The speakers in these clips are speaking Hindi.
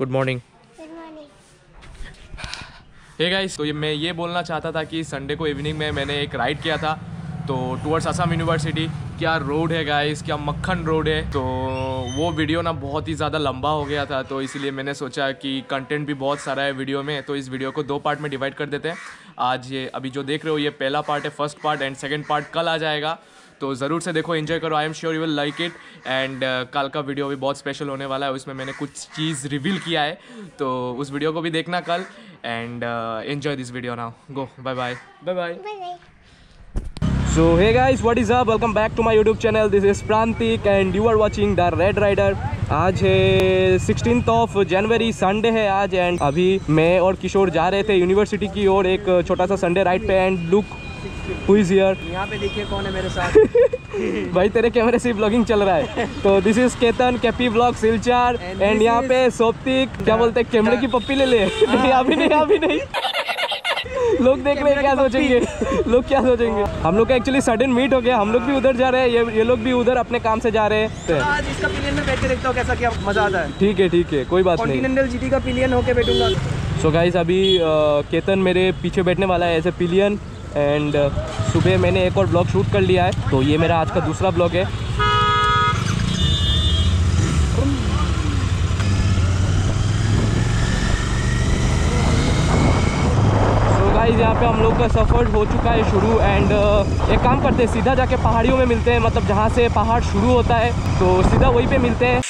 गुड मॉर्निंग हे गाइस तो ये मैं ये बोलना चाहता था कि संडे को इवनिंग में मैंने एक राइड किया था तो टूवर्ड्स असम यूनिवर्सिटी क्या रोड है गाइस क्या मक्खन रोड है? तो वो वीडियो ना बहुत ही ज़्यादा लंबा हो गया था तो इसीलिए मैंने सोचा कि कंटेंट भी बहुत सारा है वीडियो में तो इस वीडियो को दो पार्ट में डिवाइड कर देते हैं। आज ये अभी जो देख रहे हो ये पहला पार्ट है first part and second part कल आ जाएगा। तो ज़रूर से देखो एंजॉय करो I am sure you will like it and कल का वीडियो भी बहुत स्पेशल होने वाला है उसमें मैंने कुछ चीज़ रिवील किया है तो उस वीडियो को भी देखना कल. And enjoy this video now go bye bye bye bye So hey guys, what is up? Welcome back to my YouTube channel. This is Prantik and you are watching the Red Rider. आज है 16th ऑफ़ जनवरी संडे है आज एंड अभी मैं और किशोर जा रहे थे यूनिवर्सिटी की ओर एक छोटा सा संडे राइड पे and look who is here यहाँ पे देखिए कौन है मेरे साथ। भाई तेरे कैमरे से ब्लॉगिंग चल रहा है। तो दिस इज़ केतन कैपी ब्लॉग सिलचार एंड यहाँ पे सोप्तिक क्या बोलते हैं कैमरे की पप्पी ले ले नहीं अभी नहीं अभी नहीं। लोग देख रहे हैं क्या सोचेंगे। लोग क्या सोचेंगे। हम लोग का एक्चुअली सडन मीट हो गया। हम लोग भी उधर जा रहे हैं ये ये लोग भी उधर अपने काम से जा रहे हैं। आज इसका पिलियन में बैठ के देखता हूँ कैसा क्या मज़ा आता है। ठीक है ठीक है कोई बात नहीं। जीटी का पिलियन होके बैठूँगा। सो गाइज़ अभी अ, केतन मेरे पीछे बैठने वाला है एज ए पिलियन एंड सुबह मैंने एक और ब्लॉग शूट कर लिया है तो ये मेरा आज का दूसरा ब्लॉग है। यहाँ पे हम लोग का सफ़र हो चुका है शुरू एंड एक काम करते हैं, सीधा जाके पहाड़ियों में मिलते हैं मतलब जहाँ से पहाड़ शुरू होता है तो सीधा वहीं पे मिलते हैं।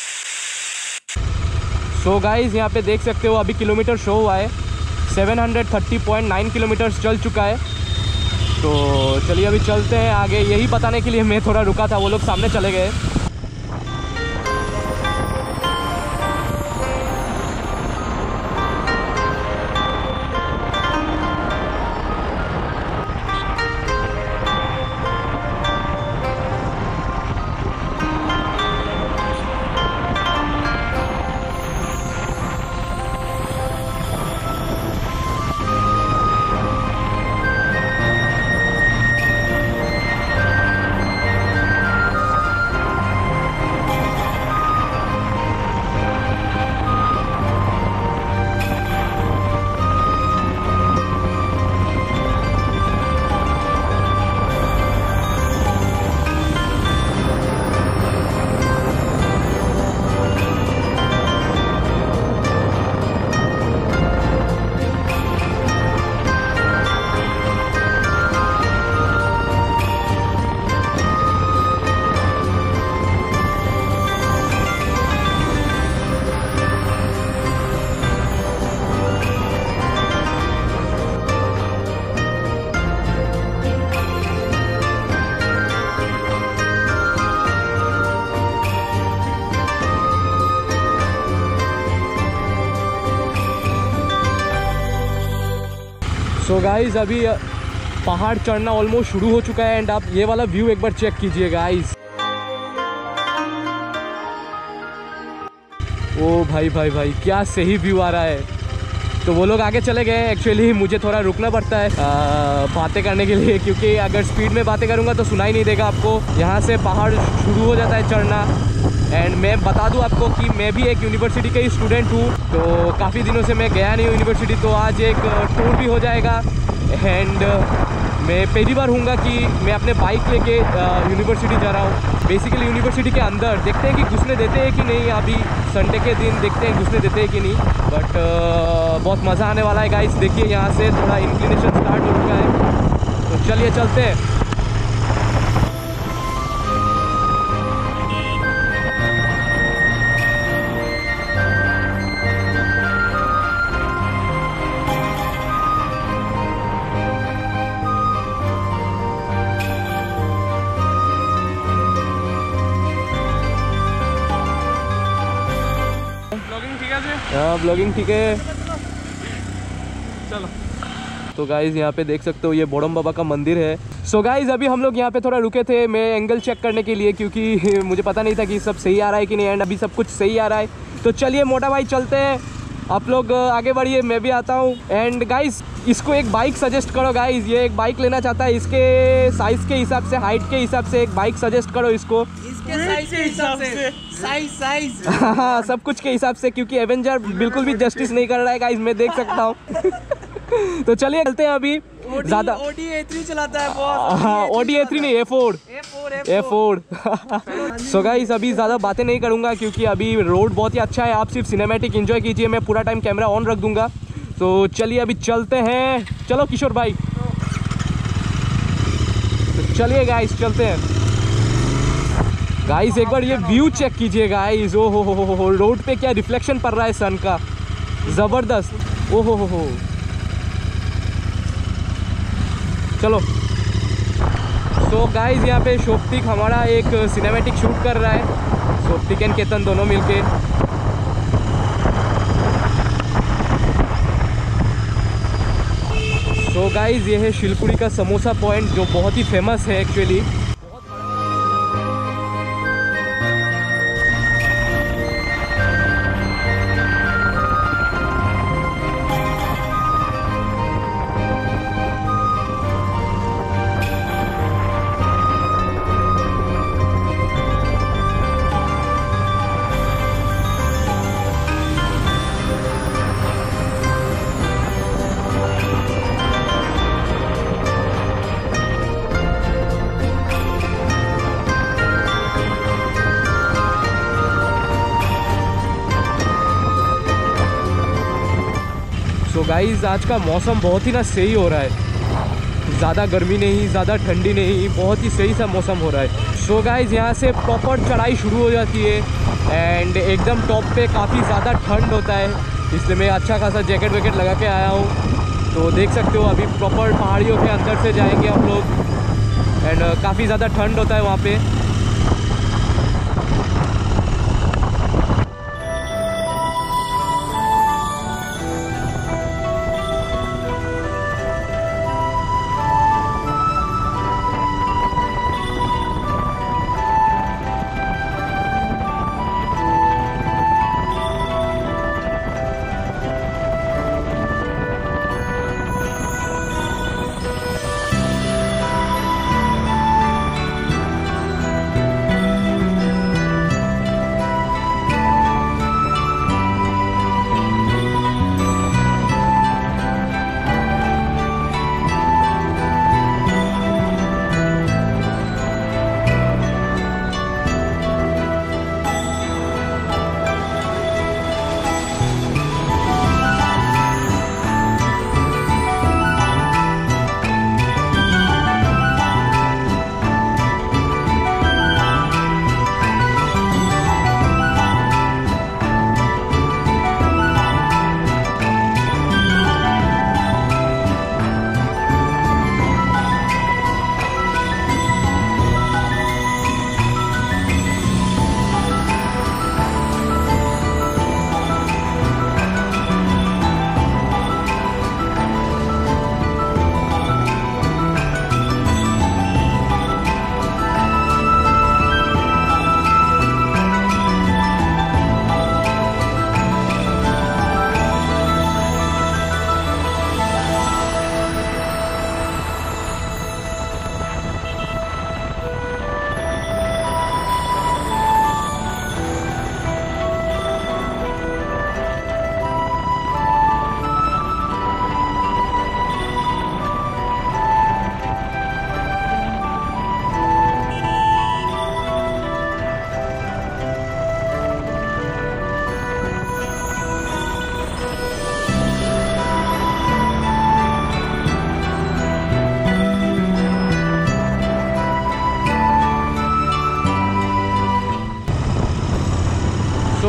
सो गाइज़ यहाँ पे देख सकते हो, अभी किलोमीटर शो हुआ है। 730.9 किलोमीटर चल चुका है। तो चलिए अभी चलते हैं आगे। यही बताने के लिए मैं थोड़ा रुका था, वो लोग सामने चले गए। गाइज़ अभी पहाड़ चढ़ना ऑलमोस्ट शुरू हो चुका है एंड आप ये वाला व्यू एक बार चेक कीजिए गाइज़ ओ भाई भाई भाई, क्या सही व्यू आ रहा है। तो वो लोग आगे चले गए एक्चुअली मुझे थोड़ा रुकना पड़ता है बातें करने के लिए, क्योंकि अगर स्पीड में बातें करूँगा तो सुनाई नहीं देगा आपको। यहाँ से पहाड़ शुरू हो जाता है चढ़ना। एंड मैं बता दूँ आपको कि मैं भी एक यूनिवर्सिटी का ही स्टूडेंट हूँ। तो काफ़ी दिनों से मैं गया नहीं यूनिवर्सिटी तो आज एक टूर भी हो जाएगा। एंड मैं पहली बार हूँगा कि मैं अपने बाइक लेके यूनिवर्सिटी जा रहा हूँ। बेसिकली यूनिवर्सिटी के अंदर देखते हैं कि घुसने देते हैं कि नहीं, अभी संडे के दिन देखते हैं घुसने देते हैं कि नहीं। बट बहुत मज़ा आने वाला है गाइस देखिए यहाँ से थोड़ा इंक्लिनेशन स्टार्ट हो चुका है। तो चलिए चलते हैं। ब्लॉगिंग ठीक है? चलो। तो गाइज़ यहाँ पे देख सकते हो ये बोड़म बाबा का मंदिर है। सो so गाइज़ अभी हम लोग यहाँ पे थोड़ा रुके थे मैं एंगल चेक करने के लिए क्योंकि मुझे पता नहीं था कि सब सही आ रहा है कि नहीं एंड अभी सब कुछ सही आ रहा है। तो चलिए मोटा भाई चलते हैं। आप लोग आगे बढ़िए मैं भी आता हूँ। एंड गाइज़ इसको एक बाइक सजेस्ट करो गाइज़ ये एक बाइक लेना चाहता है इसके साइज़ के हिसाब से हाइट के हिसाब से एक बाइक सजेस्ट करो इसको। इसके साइज़ के हिसाब से। साइज़ साइज़ हाँ सब कुछ के हिसाब से क्योंकि एवेंजर बिल्कुल भी जस्टिस नहीं कर रहा है गाइस मैं देख सकता हूँ। तो चलिए चलते हैं अभी। ज़्यादा ओडी ए3 चलाता है बॉस हाँ ओडी ए थ्री नहीं A four A four so guys अभी ज़्यादा बातें नहीं करूँगा क्योंकि अभी रोड बहुत ही अच्छा है आप सिर्फ़ सिनेमैटिक एंजॉय कीजिए मैं पूरा टाइम कैमरा ऑन रख दूँगा। तो चलिए अभी चलते हैं। चलो किशोर भाई। तो चलिए गाइस चलते हैं। गाइस एक बार ये व्यू चेक कीजिए गाइस ओ हो हो हो रोड पे क्या रिफ्लेक्शन पड़ रहा है सन का? ज़बरदस्त. ओ हो हो चलो. तो गाइस यहाँ पे शोप्तिक हमारा एक सिनेमैटिक शूट कर रहा है. शोप्तिक एंड केतन दोनों मिलके. तो गाइस ये है शिलपुरी का समोसा पॉइंट जो बहुत ही फ़ेमस है एक्चुअली सो गाइस आज का मौसम बहुत ही ना सही हो रहा है। ज़्यादा गर्मी नहीं, ज़्यादा ठंडी नहीं, बहुत ही सही सा मौसम हो रहा है। सो गाइस यहाँ से प्रॉपर चढ़ाई शुरू हो जाती है एंड एकदम टॉप पे काफ़ी ज़्यादा ठंड होता है। इसलिए मैं अच्छा खासा जैकेट वैकेट लगा के आया हूँ। तो देख सकते हो, अभी प्रॉपर पहाड़ियों के अंदर से जाएँगे हम लोग। एंड काफ़ी ज़्यादा ठंड होता है वहाँ पे।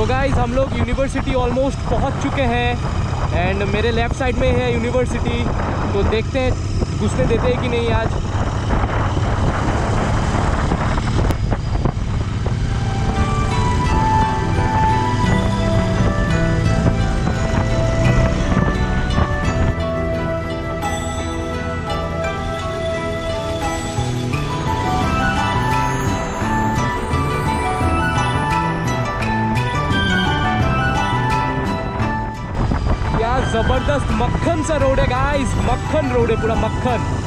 सो गाइज़ हम लोग यूनिवर्सिटी ऑलमोस्ट पहुँच चुके हैं एंड मेरे लेफ़्ट साइड में है यूनिवर्सिटी तो देखते हैं, घुसने देते हैं कि नहीं आज। ज़बरदस्त मक्खन सा रोड है गाइस मक्खन रोड है पूरा मक्खन।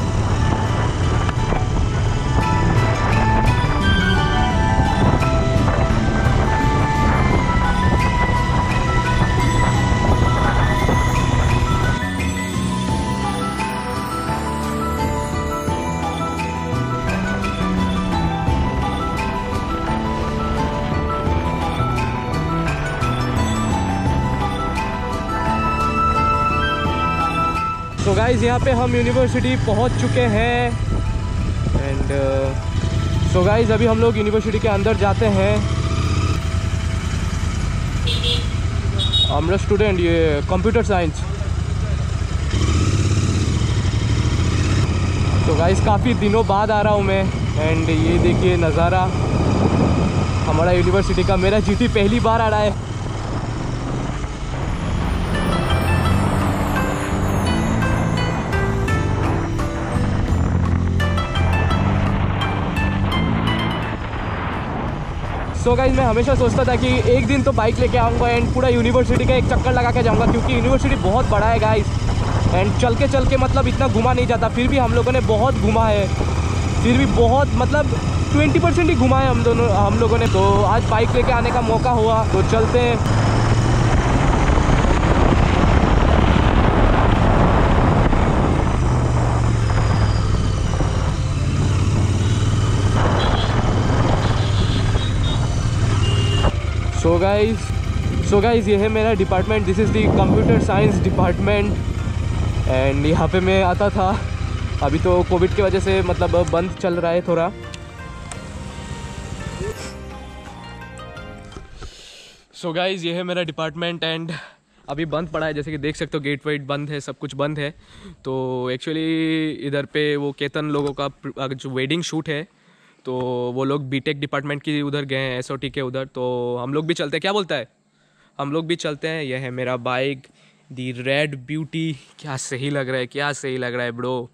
सो गाइस यहाँ पे हम यूनिवर्सिटी पहुँच चुके हैं। एंड सो गाइस अभी हम लोग यूनिवर्सिटी के अंदर जाते हैं। हम स्टूडेंट ये कंप्यूटर साइंस तो गाइस काफ़ी दिनों बाद आ रहा हूँ मैं। एंड ये देखिए नज़ारा। हमारा यूनिवर्सिटी का मेरा जीटी पहली बार आ रहा है। सो so गाइज़ मैं हमेशा सोचता था कि एक दिन तो बाइक लेके आऊँगा एंड पूरा यूनिवर्सिटी का एक चक्कर लगा के जाऊँगा क्योंकि यूनिवर्सिटी बहुत बड़ा है गाइज़ एंड चल के चल के मतलब इतना घुमा नहीं जाता, फिर भी हम लोगों ने बहुत घुमा है. फिर भी बहुत मतलब ट्वेंटी परसेंट ही घुमा है हम दोनों, हम लोगों ने. तो आज बाइक लेके आने का मौका हुआ तो चलते हैं. सो गाइज़ सो गाइज़ ये है मेरा department this is the computer science department and यहाँ पे मैं आता था. अभी तो कोविड की वजह से मतलब बंद चल रहा है थोड़ा. सो so गाइज़ ये है मेरा डिपार्टमेंट एंड अभी बंद पड़ा है. जैसे कि देख सकते हो गेट वेट बंद है, सब कुछ बंद है. तो एक्चुअली इधर पे वो केतन लोगों का जो वेडिंग शूट है तो वो लोग बीटेक डिपार्टमेंट की उधर गए हैं एसओटी के उधर तो हम लोग भी चलते हैं। क्या बोलता है? हम लोग भी चलते हैं। यह है मेरा बाइक दी रेड ब्यूटी क्या सही लग रहा है? क्या सही लग रहा है ब्रो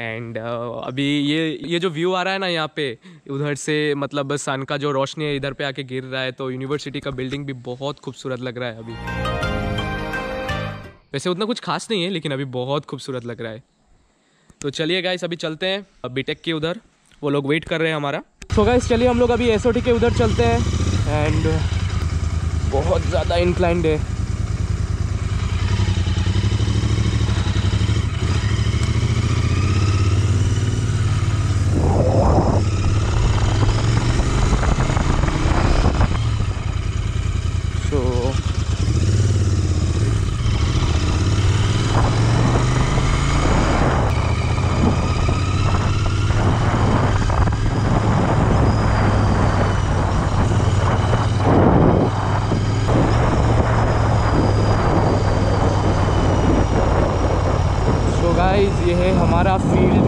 एंड uh, अभी ये ये जो व्यू आ रहा है ना यहाँ पे उधर से मतलब सन का जो रोशनी है इधर पे आके गिर रहा है तो यूनिवर्सिटी का बिल्डिंग भी बहुत खूबसूरत लग रहा है अभी। वैसे उतना कुछ खास नहीं है लेकिन अभी बहुत खूबसूरत लग रहा है। तो चलिए गाइस अभी चलते हैं। बीटेक के उधर। वो लोग वेट कर रहे हैं हमारा। तो गाइस चलिए हम लोग अभी एस के उधर चलते हैं। एंड बहुत ज़्यादा इंक्लाइंड है गाइस ये है हमारा फ़ील्ड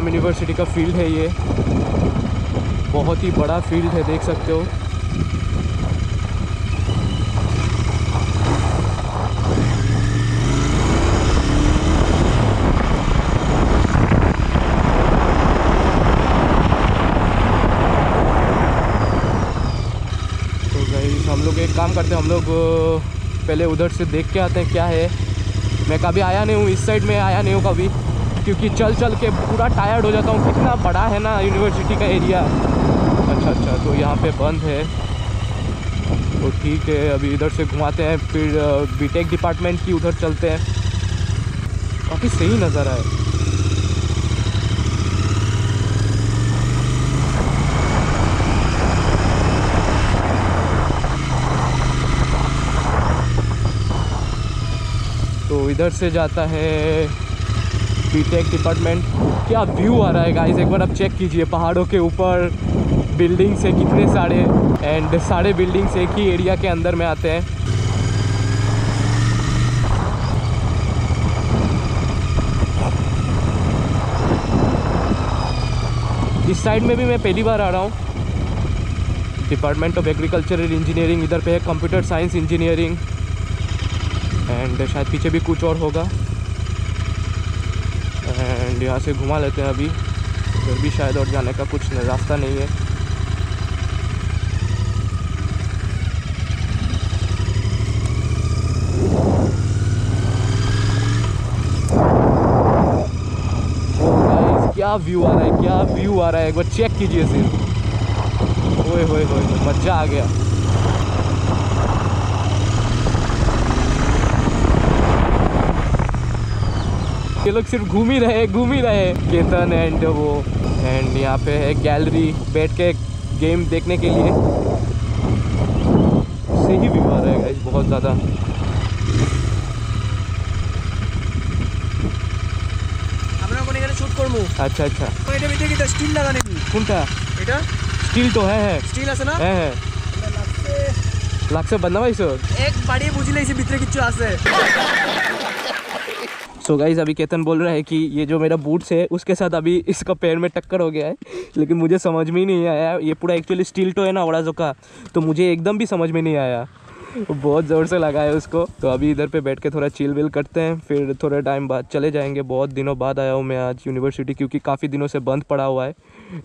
आसाम यूनिवर्सिटी का फ़ील्ड है ये। बहुत ही बड़ा फ़ील्ड है, देख सकते हो। तो हम लोग एक काम करते हैं, हम लोग पहले उधर से देख के आते हैं क्या है। मैं कभी आया नहीं हूँ, इस साइड में आया नहीं हूँ कभी। क्योंकि चल चल के पूरा टायर्ड हो जाता हूँ। कितना बड़ा है ना यूनिवर्सिटी का एरिया अच्छा अच्छा तो यहाँ पे बंद है। तो ठीक है, अभी इधर से घुमाते हैं, फिर बीटेक डिपार्टमेंट की उधर चलते हैं। काफ़ी सही नज़ारा है। तो इधर से जाता है। बीटेक डिपार्टमेंट क्या व्यू आ रहा है गाइस एक बार आप चेक कीजिए पहाड़ों के ऊपर बिल्डिंग्स है कितने सारे एंड सारे बिल्डिंग्स एक ही एरिया के अंदर में आते हैं। इस साइड में भी मैं पहली बार आ रहा हूँ। डिपार्टमेंट ऑफ़ एग्रीकल्चरल इंजीनियरिंग इधर पे है कंप्यूटर साइंस इंजीनियरिंग एंड शायद पीछे भी कुछ और होगा। एंड यहाँ से घुमा लेते हैं अभी। फिर भी शायद और जाने का कुछ रास्ता नहीं है। क्या व्यू आ रहा है, क्या व्यू आ रहा है? एक बार चेक कीजिए सिर्फ़। ओए होए होए, मज़ा आ गया। ये लोग सिर्फ घूम ही रहे घूम ही रहे केतन एंड वो एंड यहाँ पे है गैलरी बैठ के गेम देखने के लिए सही व्यू आ रहा है guys, बहुत ज़्यादा আমরা ওখানে এখানে শুট করবো अच्छा अच्छा তো এটা ভিতরে কি স্টিল লাগা নাকি कौन सा এটা स्टील तो है है স্টিল আছে না है है लाख से बनना भाई सर এক বাড়িয়ে বুঝলে এসে ভিতরে কিছু আছে सो गाइज़ अभी केतन बोल रहा है कि ये जो मेरा बूट्स है, उसके साथ अभी इसका पैर में टक्कर हो गया है। लेकिन मुझे समझ में ही नहीं आया। ये पूरा एक्चुअली स्टील तो है ना, ओडाजो का। तो मुझे एकदम भी समझ में नहीं आया। बहुत ज़ोर से लगा है उसको। तो अभी इधर पे बैठ के थोड़ा चिल विल करते हैं। फिर थोड़े टाइम बाद चले जाएँगे। बहुत दिनों बाद आया हूँ मैं आज यूनिवर्सिटी क्योंकि काफ़ी दिनों से बंद पड़ा हुआ है।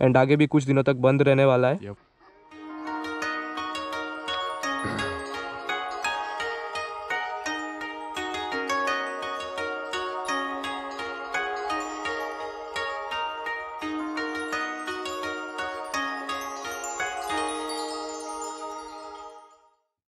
एंड आगे भी कुछ दिनों तक बंद रहने वाला है।